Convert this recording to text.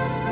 life.